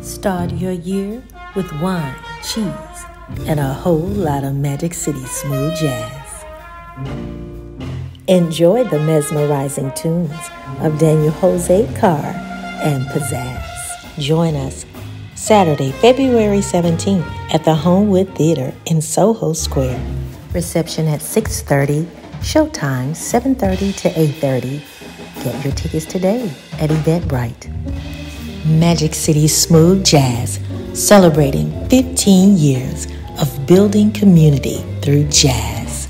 Start your year with wine, cheese, and a whole lot of Magic City smooth jazz. Enjoy the mesmerizing tunes of Daniel Jose Carr and Pizzazz. Join us Saturday, February 17th at the Homewood Theater in Soho Square. Reception at 6:30, showtime 7:30 to 8:30. Get your tickets today at Eventbrite. Magic City Smooth Jazz, celebrating 15 years of building community through jazz.